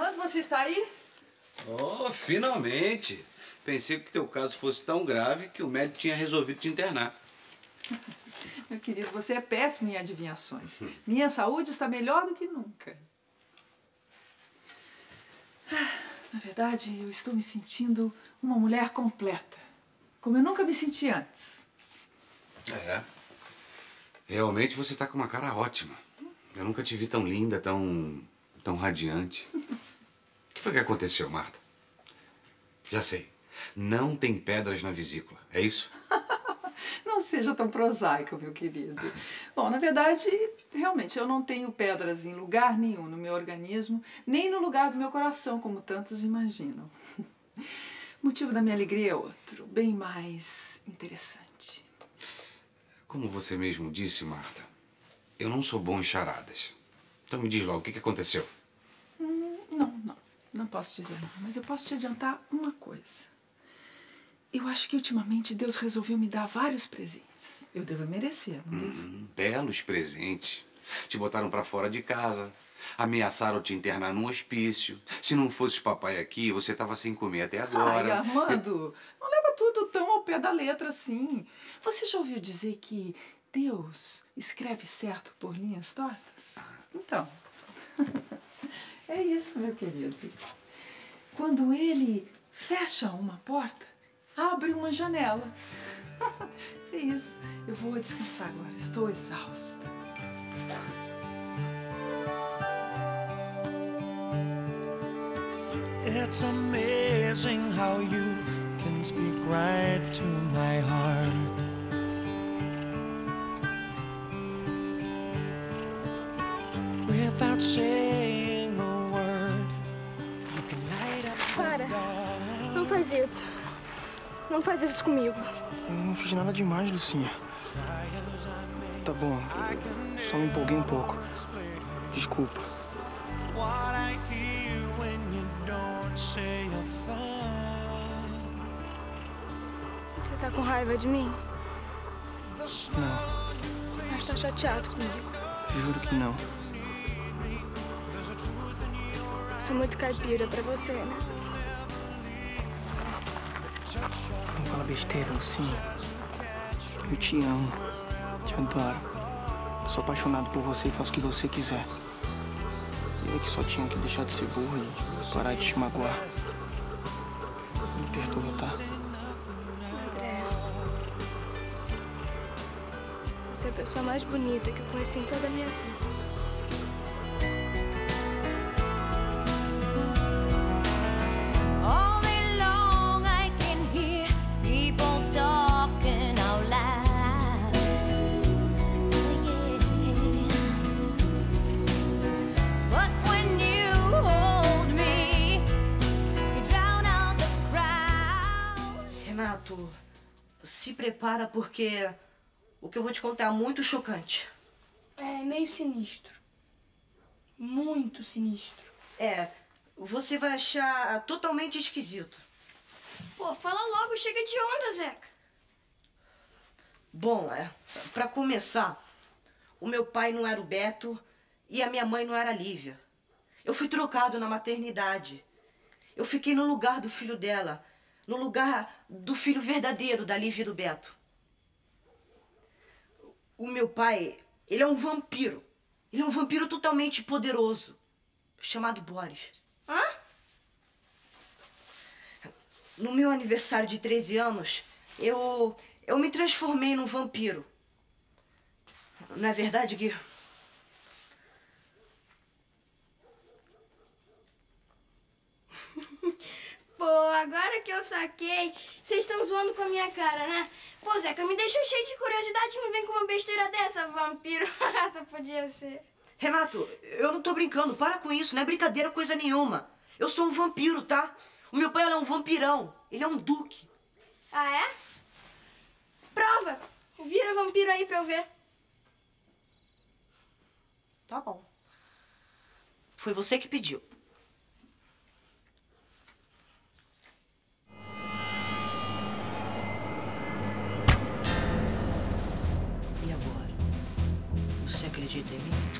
Armando, você está aí? Oh, finalmente! Pensei que teu caso fosse tão grave que o médico tinha resolvido te internar. Meu querido, você é péssimo em adivinhações. Minha saúde está melhor do que nunca. Ah, na verdade, eu estou me sentindo uma mulher completa. Como eu nunca me senti antes. É. Realmente você tá com uma cara ótima. Eu nunca te vi tão linda, tão. tão radiante. O que foi que aconteceu, Marta? Já sei. Não tem pedras na vesícula, é isso? Não seja tão prosaico, meu querido. Bom, na verdade, realmente, eu não tenho pedras em lugar nenhum no meu organismo, nem no lugar do meu coração, como tantos imaginam. O motivo da minha alegria é outro, bem mais interessante. Como você mesmo disse, Marta, eu não sou bom em charadas. Então me diz logo, o que que aconteceu? Hum, não, não. Não posso dizer não, mas eu posso te adiantar uma coisa. Eu acho que ultimamente Deus resolveu me dar vários presentes. Eu devo merecer, não devo? Hum, belos presentes. Te botaram pra fora de casa, ameaçaram te internar num hospício. Se não fosse o papai aqui, você tava sem comer até agora. Ai, Armando, não leva tudo tão ao pé da letra assim. Você já ouviu dizer que Deus escreve certo por linhas tortas? Então, é isso, meu querido. Quando ele fecha uma porta, abre uma janela. É isso. Eu vou descansar agora. Estou exausta. It's amazing how you can speak right to my heart. Without saying Para. Não faz isso. Não faz isso comigo. Eu não fiz nada demais, Lucinha. Tá bom, só me empolguei um pouco. Desculpa. Você tá com raiva de mim? Não, Mas tá chateado comigo. juro que não. Sou muito caipira pra você, né? Não fala besteira, Lucinha. Eu te amo. Te adoro. Sou apaixonado por você e faço o que você quiser. Eu que só tinha que deixar de ser burro e parar de te magoar. Me perdoa, tá? André. Você é a pessoa mais bonita que eu conheci em toda a minha vida. Se prepara porque o que eu vou te contar é muito chocante. É meio sinistro. Muito sinistro. É, você vai achar totalmente esquisito. Pô, fala logo, chega de onda, Zeca. Bom, é, para começar, o meu pai não era o Beto e a minha mãe não era a Lívia. Eu fui trocado na maternidade. Eu fiquei no lugar do filho dela, no lugar do filho verdadeiro da Lívia e do Beto. O meu pai, ele é um vampiro. Ele é um vampiro totalmente poderoso, chamado Boris. Hã? No meu aniversário de 13 anos, eu eu me transformei num vampiro. Não é verdade, Gui? Pô, agora que eu saquei, vocês estão zoando com a minha cara, né? Pô, Zeca, me deixou cheio de curiosidade e me vem com uma besteira dessa, vampiro. Essa podia ser. Renato, eu não tô brincando, para com isso, não é brincadeira coisa nenhuma. Eu sou um vampiro, tá? O meu pai é um vampirão, ele é um duque. Ah, é? Prova! Vira vampiro aí pra eu ver. Tá bom. Foi você que pediu. E agora?